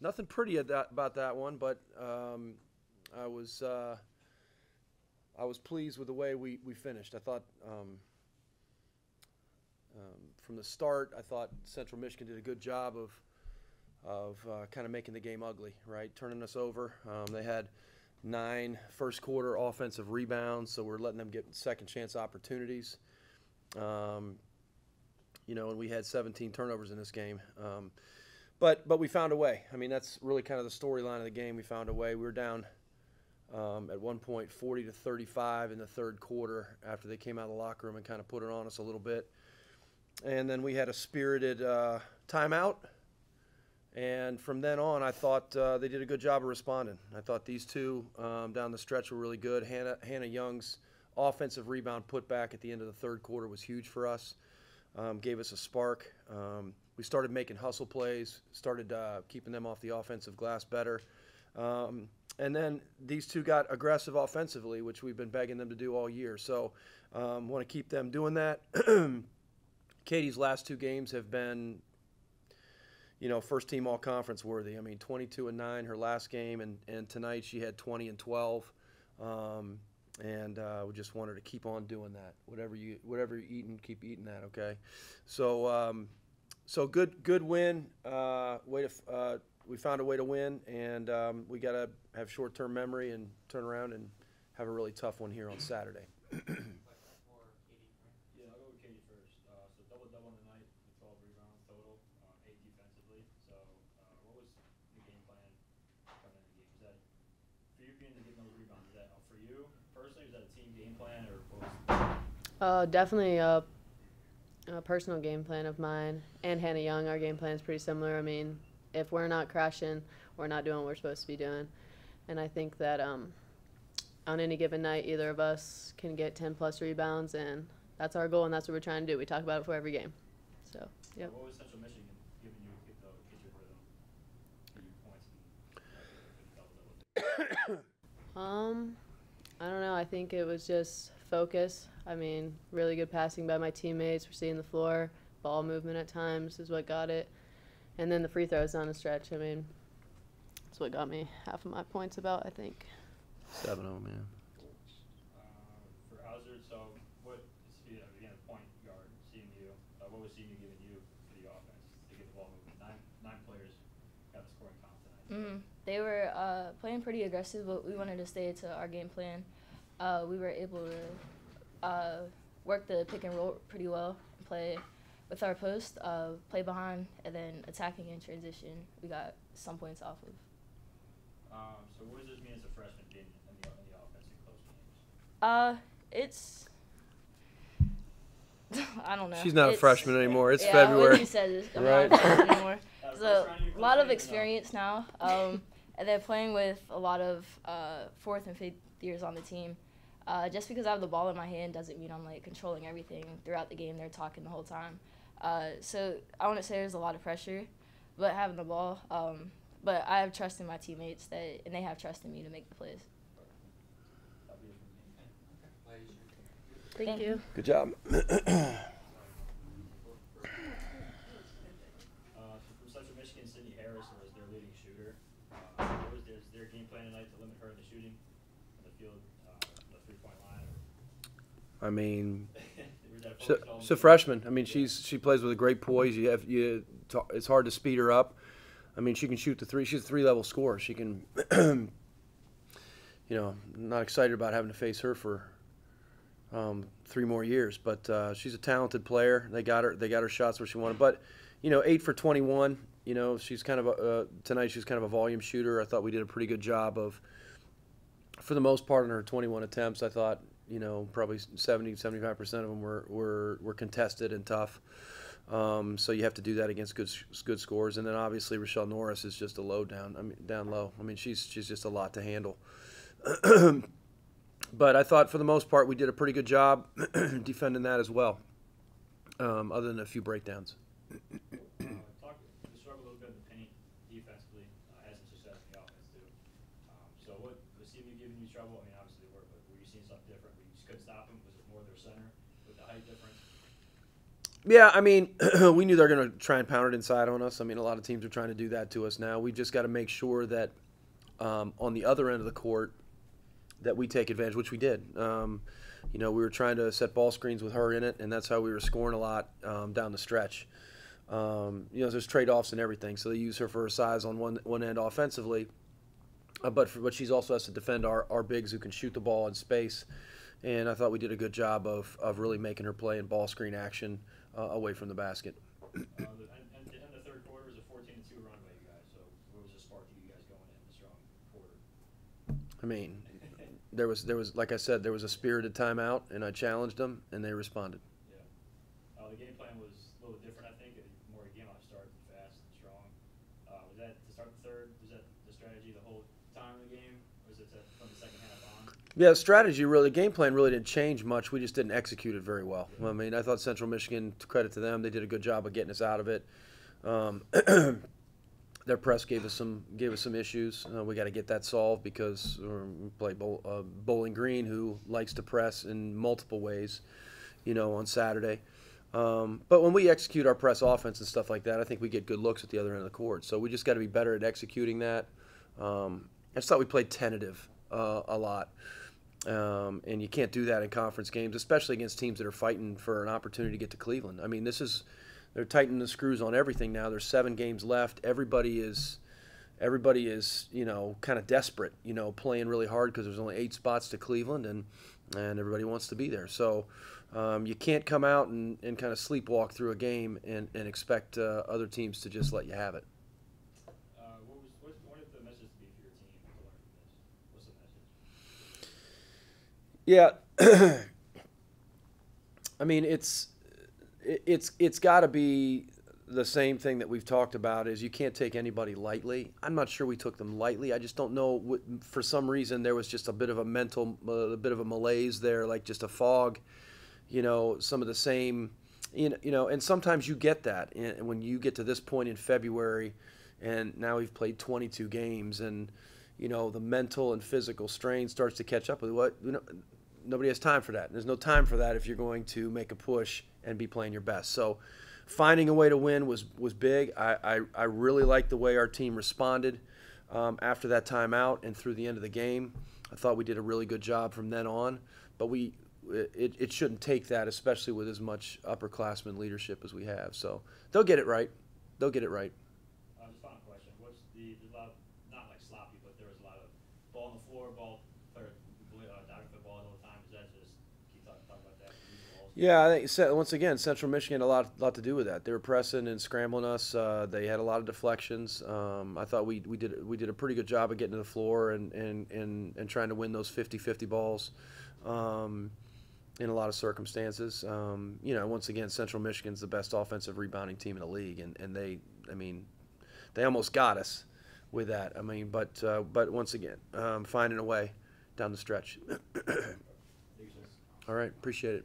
nothing pretty at that, about that one, but um, I was uh, I was pleased with the way we, we finished. I thought um, um, from the start, I thought Central Michigan did a good job of of uh, kind of making the game ugly, right? Turning us over. Um, they had nine first quarter offensive rebounds, so we're letting them get second chance opportunities. Um, you know, and we had 17 turnovers in this game. But but we found a way. I mean, that's really kind of the storyline of the game. We found a way. We were down um, at one point 40 to 35 in the third quarter after they came out of the locker room and kind of put it on us a little bit. And then we had a spirited uh, timeout. And from then on, I thought uh, they did a good job of responding. I thought these two um, down the stretch were really good. Hannah, Hannah Young's offensive rebound put back at the end of the third quarter was huge for us, um, gave us a spark. Um, we started making hustle plays, started uh, keeping them off the offensive glass better. Um, and then these two got aggressive offensively, which we've been begging them to do all year. So um, want to keep them doing that. Katie's last two games have been, you know, first team all conference worthy. I mean, 22 and 9 her last game, and, and tonight she had 20 and 12. Um, and uh, we just want her to keep on doing that. Whatever you whatever you're eating, keep eating that. Okay. So um, so good good win. Uh, way to uh, we found a way to win, and um, we got to have short term memory and turn around and have a really tough one here on Saturday. Yeah, I'll go with Katie first. Uh, so double double on the night, with 12 rebounds total, uh, eight defensively. So uh, what was the game plan coming into the game? Is that for you being to get those rebounds? Is that for you personally? Is that a team game plan or what was? Uh, definitely a, a personal game plan of mine and Hannah Young. Our game plan is pretty similar. I mean, if we're not crashing, we're not doing what we're supposed to be doing. And I think that um, on any given night, either of us can get 10 plus rebounds, and that's our goal, and that's what we're trying to do. We talk about it for every game. So, yep. What was Central Michigan giving you to get, the, get your rhythm, give you points and double double? Um, I don't know. I think it was just focus. I mean, really good passing by my teammates. We're seeing the floor. Ball movement at times is what got it. And then the free throws on the stretch. I mean, that's what got me half of my points about, I think. Seven of them, yeah. Uh, for Hauser, so what is he, uh, again, point guard, seeing you, uh, what was CMU giving you for the offense to get the ball moving? Nine, nine players got the scoring count tonight. so- hmm They were uh, playing pretty aggressive, but we wanted to stay to our game plan. Uh, we were able to uh, work the pick and roll pretty well and play with our post, uh, play behind, and then attacking in transition. We got some points off of. Um, so what does this mean as a freshman being in the, in the offense in close games? Uh, it's. I don't know. She's not a freshman anymore. It's yeah, February. What you said is, Right. a anymore. Uh, So first round of your a lot of close games or no? experience now, um, and then playing with a lot of uh, fourth and fifth years on the team. Uh, just because I have the ball in my hand doesn't mean I'm like controlling everything throughout the game. They're talking the whole time, uh, so I want to say there's a lot of pressure, but having the ball. Um, but I have trust in my teammates that, and they have trust in me to make the plays. That'll be it for me. Thank, Thank you. you. Good job. Uh, from Central Michigan, Sydney Harris was their leading shooter. Uh, was their, their game plan tonight to limit her in the shooting, in the field, the three point line? I mean, so, was she's a, on she's a the- freshman. I mean, she's she plays with a great poise. You have you. It's hard to speed her up. I mean, she can shoot the three. She's a three level scorer. She can. you know, not excited about having to face her for um, three more years, but uh, she's a talented player. They got her. They got her shots where she wanted. But you know, eight for twenty one. You know, she's kind of a uh, tonight. She's kind of a volume shooter. I thought we did a pretty good job of, for the most part, in her twenty one attempts. I thought you know probably 70 75 percent of them were, were were contested and tough. Um, so you have to do that against good good scores, and then obviously Rochelle Norris is just a low down. I mean down low. I mean she's she's just a lot to handle. but I thought for the most part we did a pretty good job defending that as well. Um, other than a few breakdowns. Uh, talk, a little bit in the paint defensively, uh, had some success in the offense so what, was CMU giving you trouble? I mean, obviously they were, but were you seeing something different? Just couldn't stop them? Was it more their center with the height difference? Yeah, I mean, we knew they're going to try and pound it inside on us. I mean, a lot of teams are trying to do that to us now. We just got to make sure that um, on the other end of the court that we take advantage, which we did. Um, you know, we were trying to set ball screens with her in it, and that's how we were scoring a lot um, down the stretch. Um, you know, there's trade offs and everything, so they use her for her size on one one end offensively, uh, but for, but she's also has to defend our, our bigs who can shoot the ball in space. And I thought we did a good job of, of really making her play in ball screen action uh, away from the basket. Uh, the, and, and, and the third quarter was a 14 2 run by you guys. So, what was the spark to you guys going in the strong quarter? I mean, there was there was like I said, there was a spirited timeout, and I challenged them, and they responded. Yeah. Uh, the game plan was a little different, I think. It, more a game on start, fast and strong. Uh, was that to start the third? Was that the strategy the whole time of the game? Or was it to, from the second half on? Yeah, strategy really, game plan really didn't change much. We just didn't execute it very well. I mean, I thought Central Michigan, to credit to them, they did a good job of getting us out of it. Um, their press gave us some gave us some issues. Uh, we got to get that solved because we play Bowl, uh, Bowling Green, who likes to press in multiple ways, you know, on Saturday. Um, but when we execute our press offense and stuff like that, I think we get good looks at the other end of the court. So we just got to be better at executing that. Um, I just thought we played tentative uh, a lot. Um, and you can't do that in conference games, especially against teams that are fighting for an opportunity to get to Cleveland. I mean, this is they're tightening the screws on everything now. There's seven games left. Everybody is everybody is you know kind of desperate, you know, playing really hard because there's only eight spots to Cleveland, and and everybody wants to be there. So um, you can't come out and, and kind of sleepwalk through a game and, and expect uh, other teams to just let you have it. Uh, what was what, what if the message to be for your team to learn from this? What's the message? Yeah, I mean it's it- it's it's got to be the same thing that we've talked about is you can't take anybody lightly. I'm not sure we took them lightly. I just don't know. For some reason, there was just a bit of a mental, uh, a bit of a malaise there, like just a fog. You know, some of the same. You know, you know, and sometimes you get that and when you get to this point in February, and now we've played 22 games, and you know the mental and physical strain starts to catch up with what you know nobody has time for that. There's no time for that if you're going to make a push and be playing your best. So finding a way to win was was big. I I, I really liked the way our team responded um, after that timeout and through the end of the game. I thought we did a really good job from then on. But we it, it shouldn't take that, especially with as much upperclassmen leadership as we have. So they'll get it right. They'll get it right. Uh, just final question. What's the, there's a lot, of, not like sloppy, but there was a lot of ball on the floor, ball, player, uh, diving for balls all the time. Is that just, keep talking, talking about that? use the balls? Yeah, I think once again, Central Michigan had a lot, lot to do with that. They were pressing and scrambling us. Uh, they had a lot of deflections. Um, I thought we, we did we did a pretty good job of getting to the floor and, and, and, and trying to win those 50-50 balls um, in a lot of circumstances. Um, you know, once again, Central Michigan's the best offensive rebounding team in the league, and, and they, I mean, they almost got us with that. I mean, but uh, but once again, um, finding a way down the stretch. All right, appreciate it.